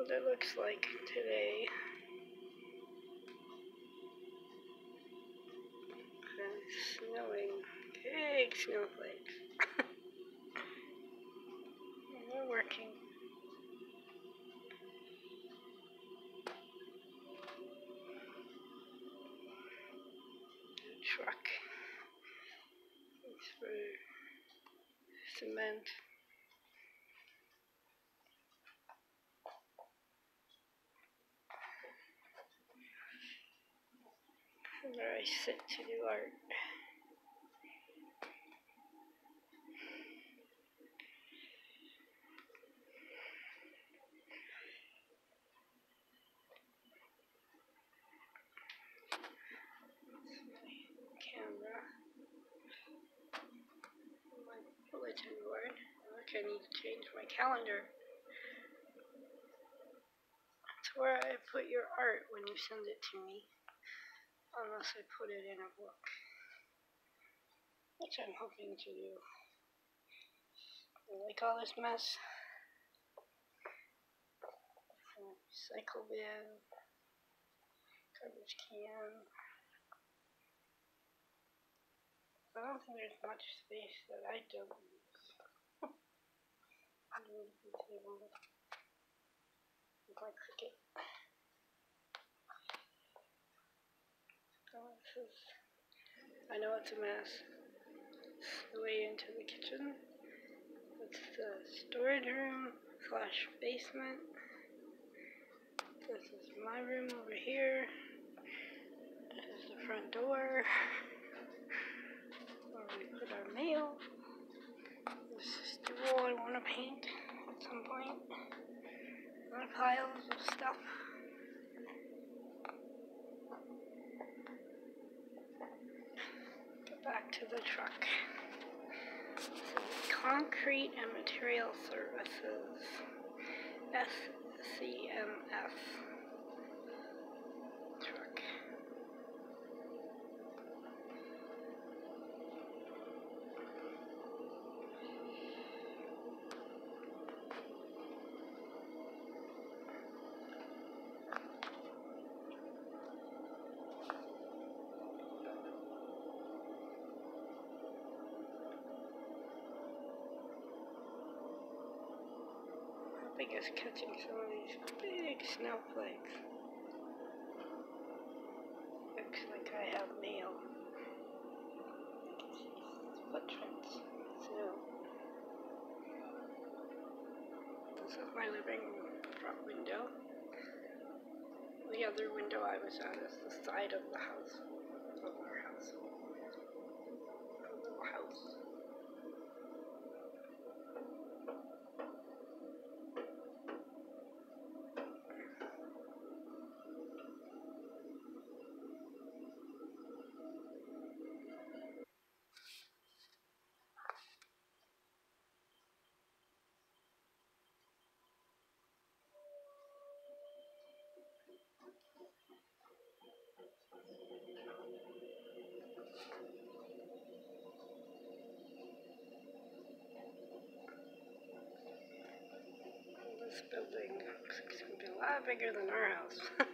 what it looks like today. It's snowing. Big snowflakes. And They're working. Truck. It's for cement. Where I sit to do art. camera. My bulletin board. Look, I need to change my calendar. That's where I put your art when you send it to me. Unless I put it in a book. Which I'm hoping to do. I like all this mess. Recycle bin. Garbage can. I don't think there's much space that I don't use. Under the table. With my Cricut. Is. I know it's a mess. The way into the kitchen. It's the storage room slash basement. This is my room over here. This is the front door where we put our mail. This is the wall I want to paint at some point. More piles of stuff. Back to the truck. Concrete and Material Services. SCMF. Truck. I guess catching some of these big snowflakes. Looks like I have mail. Footprints. Snow. This is my living room front window. The other window I was at is the side of the house. Of our house. Our little house. This building it's gonna be a lot bigger than our house.